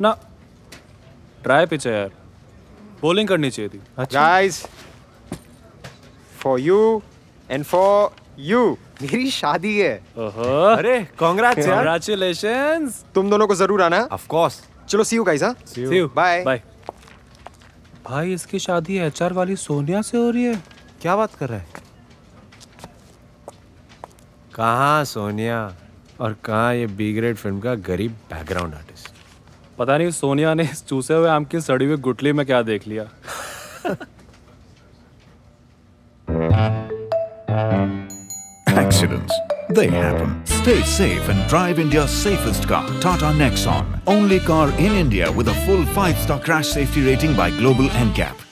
ना। Try pitch है यार। बॉलिंग करनी चाहिए थी। Guys for you and for you मेरी शादी है। अरे कांग्रेट्स यार। कंग्रेचुलेशंस तुम दोनों को ज़रूर आना। ऑफ़ कोर्स चलो सी यू गाइस हाँ। See you. Bye. बाय भाई इसकी शादी एचआर वाली सोनिया से हो रही है। क्या बात कर रहा है? कहाँ सोनिया? और कहाँ ये बी ग्रेड फ़िल्म का गरीब बैकग्राउंड आर्टिस्ट पता नहीं सोनिया ने इस चूसे हुए आम की सड़ी हुई गुटली में क्या देख लिया Accidents. They happen. Stay safe and drive India's safest car, Tata Nexon. Only car in India with a full 5-star crash safety rating by Global NCAP.